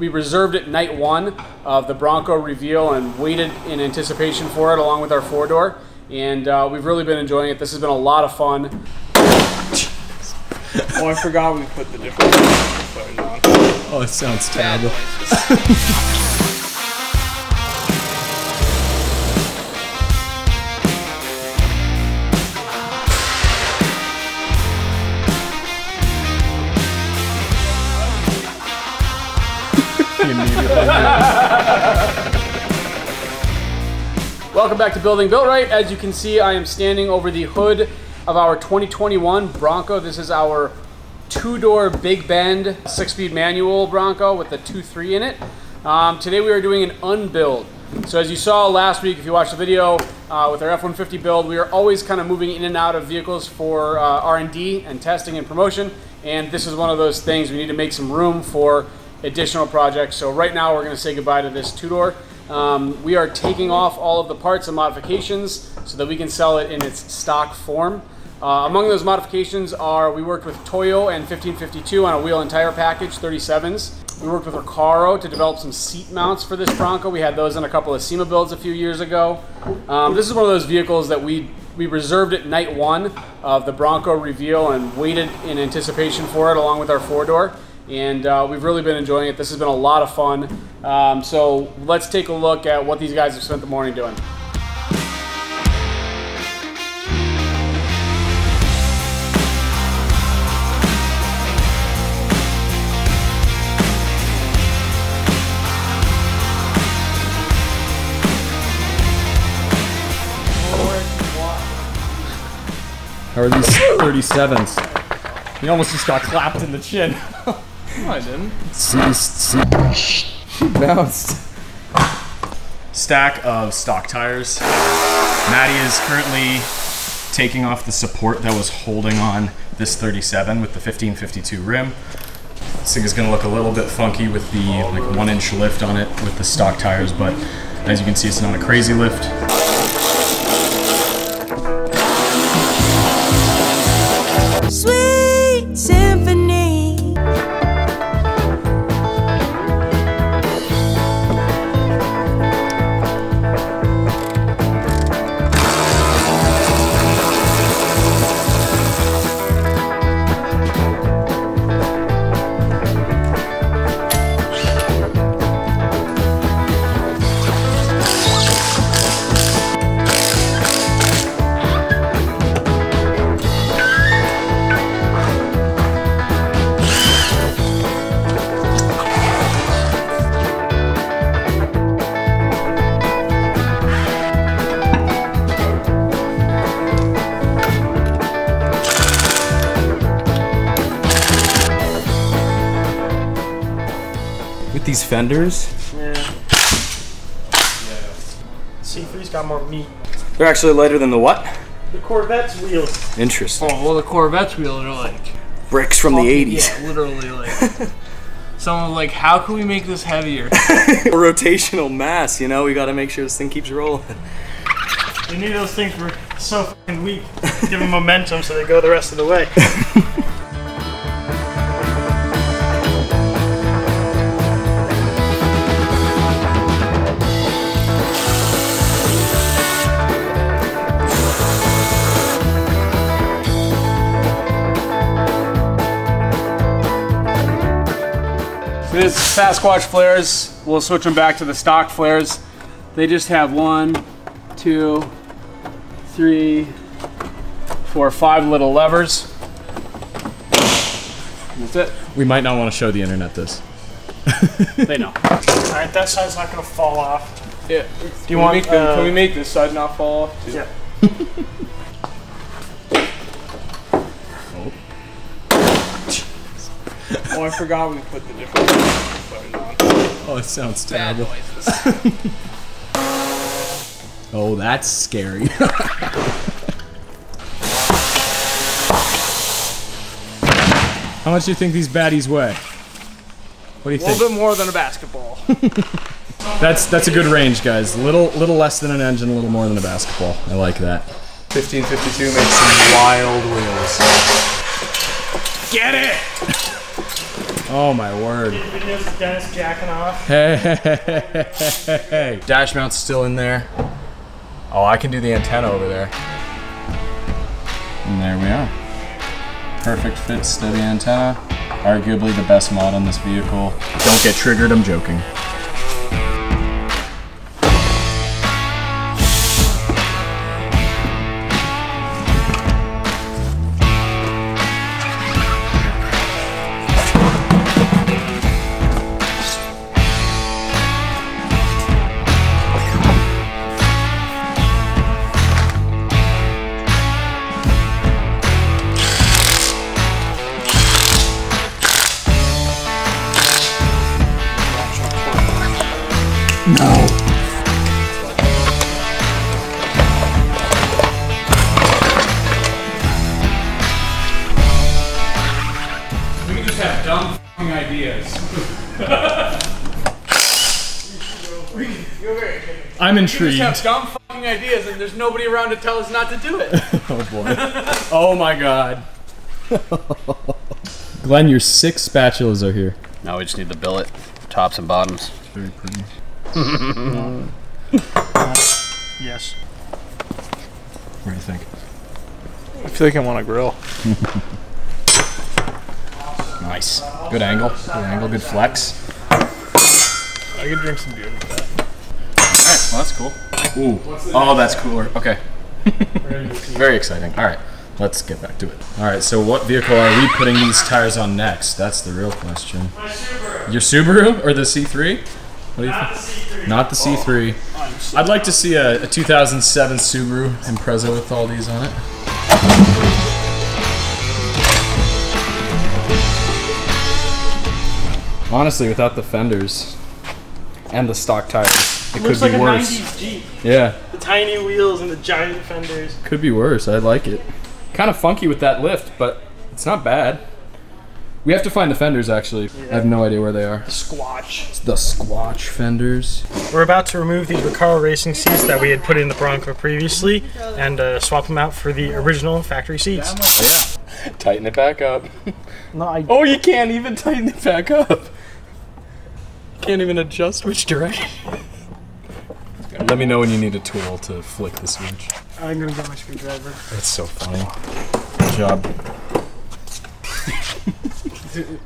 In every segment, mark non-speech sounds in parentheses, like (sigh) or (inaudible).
we reserved it night one of the Bronco reveal and waited in anticipation for it along with our four door. And uh, we've really been enjoying it. This has been a lot of fun. Oh, I forgot we put the different microphones on. Oh, it sounds terrible. (laughs) (laughs) Welcome back to Building BuiltRight. As you can see, I am standing over the hood of our 2021 Bronco. This is our two-door Big Bend six-speed manual Bronco with the 2.3 in it. Um, today we are doing an unbuild. So as you saw last week, if you watched the video uh, with our F-150 build, we are always kind of moving in and out of vehicles for uh, R&D and testing and promotion. And this is one of those things we need to make some room for additional projects. So right now we're going to say goodbye to this two-door. Um, we are taking off all of the parts and modifications so that we can sell it in its stock form. Uh, among those modifications are we worked with Toyo and Fifteen52 on a wheel and tire package, 37s. We worked with Recaro to develop some seat mounts for this Bronco. We had those in a couple of SEMA builds a few years ago. Um, this is one of those vehicles that we we reserved it night one of the Bronco reveal and waited in anticipation for it along with our four door and uh, we've really been enjoying it. This has been a lot of fun. Um, so let's take a look at what these guys have spent the morning doing. Are these 37s? You almost just got clapped in the chin. (laughs) No, I didn't. See, bounced. stack of stock tires. Matty is currently taking off the support that was holding on this 37 with the Fifteen52 rim. This thing is going to look a little bit funky with the like one inch lift on it with the stock tires, but as you can see, it's not a crazy lift. With these fenders, C3's got more meat. they're actually lighter than the what? The Corvette's wheels. Interesting. Oh, well, the Corvette's wheels are like. Bricks from the 80s. Yeah, literally like. (laughs) Someone was like, how can we make this heavier? (laughs) Rotational mass, you know, we gotta make sure this thing keeps rolling. we need those things for so fucking weak. Give them momentum so they go the rest of the way. (laughs) Sasquatch flares, we'll switch them back to the stock flares. They just have one, two, three, four, five little levers. That's it. We might not want to show the internet this. (laughs) They know. Alright, that side's not gonna fall off. Yeah. Do you want, make the, uh, can we make this side not fall off? too? Yeah. (laughs) Oh, I forgot we put the different microphones on. Oh, it sounds terrible. (laughs) oh, that's scary. (laughs) How much do you think these baddies weigh? What do you A think? little bit more than a basketball. (laughs) That's that's a good range, guys. Little little less than an engine, a little more than a basketball. I like that. Fifteen52 makes some wild wheels. Get it! Oh my word. Videos Dennis jacking off. Hey, hey, hey, hey. Dash mount's still in there. Oh, I can do the antenna over there. And there we are. Perfect fit, stubby antenna. Arguably the best mod on this vehicle. Don't get triggered, I'm joking. We can just have dumb fucking ideas. (laughs) I'm intrigued. We just have dumb fucking ideas and there's nobody around to tell us not to do it. (laughs) Oh boy. oh my god. (laughs) Glenn, your six spatulas are here. Now we just need the billet, tops and bottoms. Very pretty. (laughs) Yes. What do you think? I feel like I want to grill. Nice. Good angle. Good angle. Good flex. I could drink some beer with that. Alright, well that's cool. Ooh. Oh, that's cooler. Okay. Very exciting. Alright, let's get back to it. Alright, so what vehicle are we putting these tires on next? That's the real question. My Subaru. Your Subaru or the C3? What do you think? Not the C3. I'd like to see a, a 2007 Subaru Impreza with all these on it. Honestly, without the fenders and the stock tires, it Looks could like be a worse. 90s Jeep. Yeah, The tiny wheels and the giant fenders. could be worse. I like it. Kind of funky with that lift, but it's not bad. We have to find the fenders actually. I have no idea where they are. The squatch. The Squatch fenders. We're about to remove these Recaro racing seats that we had put in the Bronco previously and uh, swap them out for the original factory seats. Oh, yeah. Tighten it back up. (laughs) No, I Oh, you can't even tighten it back up. Can't even adjust which direction. Let me know when you need a tool to flick the switch. I'm gonna get my screwdriver. That's so funny. Good job. (laughs)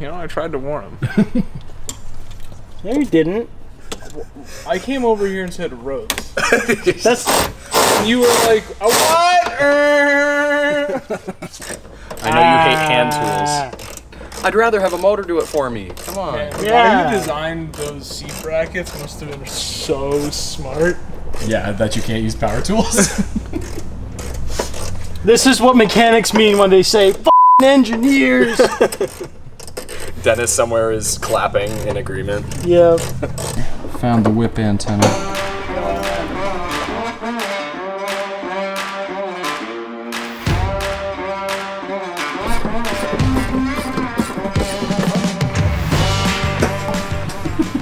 You know, I tried to warn him. (laughs) No, you didn't. I came over here and said roads. (laughs) That's You were like, a what? Er." I know you hate hand tools. I'd rather have a motor do it for me. Come on. The guy Yeah. who designed those seat brackets must have been so smart. Yeah, that you can't use power tools. This is what mechanics mean when they say "F***ing engineers. (laughs) Dennis somewhere is clapping in agreement. yeah. Found the whip antenna.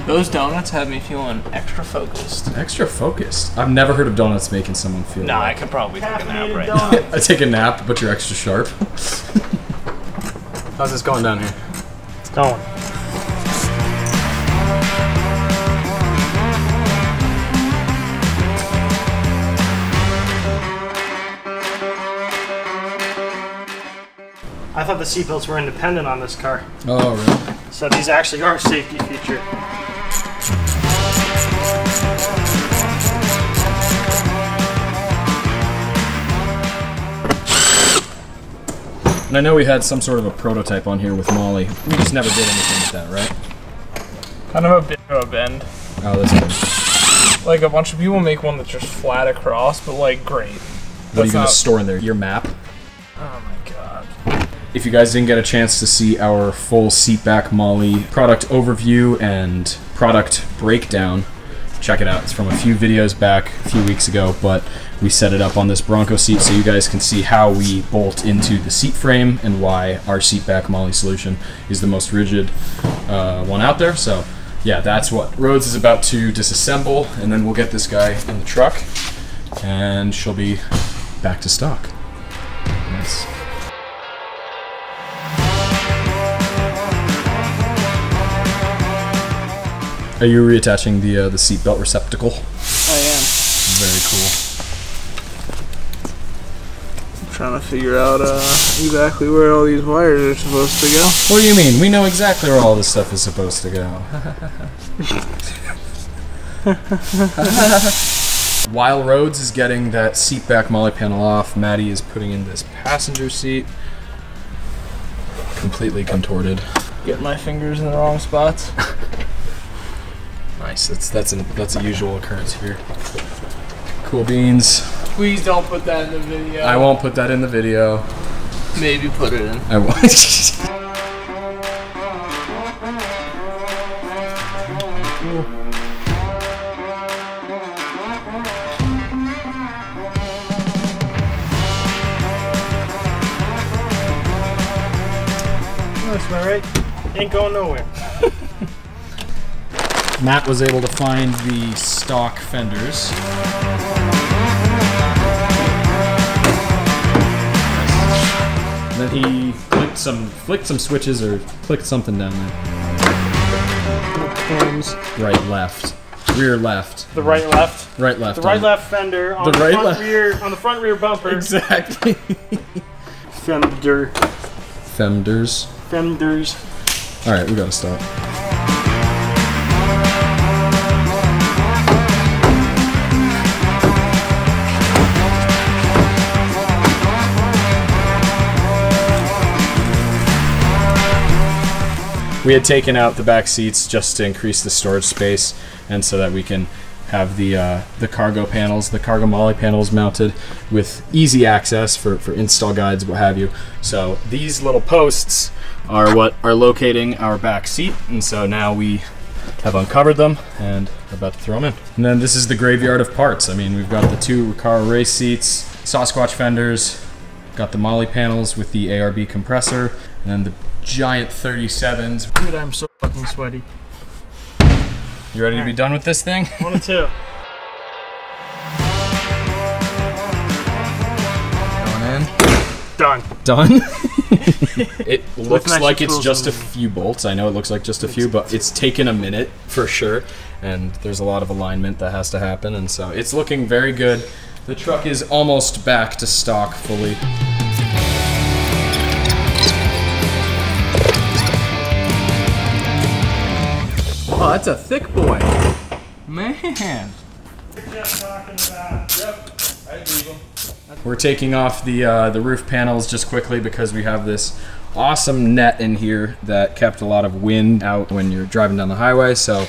Those donuts had me feeling extra focused. Extra focused. I've never heard of donuts making someone feel. Nah, I like- could probably take a nap right now. (laughs) I take a nap, but you're extra sharp. (laughs) How's this going down here? It's going. I thought the seatbelts were independent on this car, Oh, really? so these actually are a safety feature. And I know we had some sort of a prototype on here with MOLLE. We just never did anything with that, right? Kind of a bit of a bend. Oh, that's good. Like a bunch of people make one that's just flat across, but like great. What are you That's going to store in there? Your map? Oh my god. If you guys didn't get a chance to see our full seatback MOLLE product overview and product breakdown, check it out. It's from a few videos back a few weeks ago, but we set it up on this Bronco seat so you guys can see how we bolt into the seat frame and why our seatback MOLLE solution is the most rigid uh, one out there. So, yeah, that's what Rhodes is about to disassemble, and then we'll get this guy in the truck, and she'll be back to stock. Nice. Are you reattaching the uh, the seatbelt receptacle? I am. Very cool. I'm trying to figure out uh, exactly where all these wires are supposed to go. What do you mean? We know exactly where all this stuff is supposed to go. (laughs) While Rhodes is getting that seat back MOLLE panel off, Matty is putting in this passenger seat. Completely contorted. Get my fingers in the wrong spots. (laughs) Nice. That's that's a that's a usual occurrence here. Cool beans. Please don't put that in the video. I won't put that in the video. Maybe put it in. I won't. That's my right. Ain't going nowhere. Matt was able to find the stock fenders. Then he clicked some flicked some switches or clicked something down there. Pins. Right, left, rear, left, The right left. right, left. The right on- left fender on The the, right front left- rear on the front rear bumper. Exactly. Fender. Fenders. Fenders. All right, we gotta stop. We had taken out the back seats just to increase the storage space, and so that we can have the uh, the cargo panels, the cargo MOLLE panels mounted with easy access for, for install guides, what have you. So these little posts are what are locating our back seat, and so now we have uncovered them and about to throw them in. And then this is the graveyard of parts. I mean, we've got the two Recaro race seats, Sasquatch fenders, got the MOLLE panels with the ARB compressor, and then the giant 37s. Dude, I'm so fucking sweaty. You ready to be done with this thing? (laughs) One and two. Going in. Done. Done. (laughs) (laughs) it looks nice like it's just a few bolts. I know it looks like just a few, but it's taken a minute for sure. And there's a lot of alignment that has to happen, and so it's looking very good. The truck is almost back to stock fully. Oh, that's a thick boy. Man. We're taking off the uh, the roof panels just quickly because we have this awesome net in here that kept a lot of wind out when you're driving down the highway. So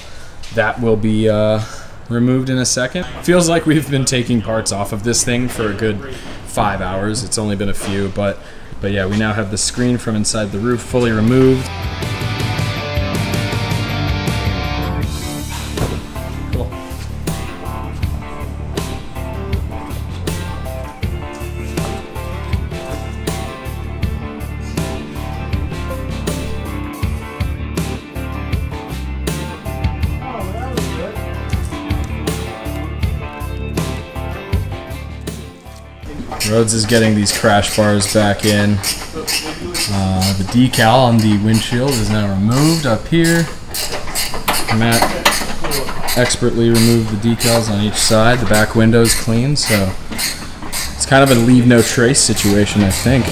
that will be uh, removed in a second. Feels like we've been taking parts off of this thing for a good five hours. It's only been a few, but but yeah, we now have the screen from inside the roof fully removed. Rhodes is getting these crash bars back in. Uh, the decal on the windshield is now removed up here. Matt expertly removed the decals on each side. The back window's clean, so it's kind of a leave no trace situation, I think.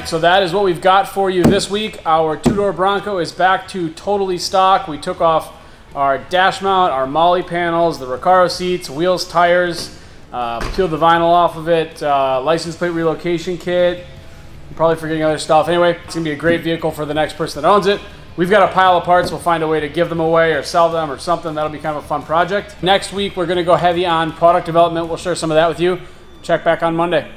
Right, so that is what we've got for you this week. Our two-door Bronco is back to totally stock. We took off our dash mount, our MOLLE panels, the Recaro seats, wheels, tires, uh, peeled the vinyl off of it, uh, license plate relocation kit. I'm probably forgetting other stuff. Anyway, it's gonna be a great vehicle for the next person that owns it. We've got a pile of parts. We'll find a way to give them away or sell them or something. That'll be kind of a fun project. Next week, we're gonna go heavy on product development. We'll share some of that with you. Check back on Monday.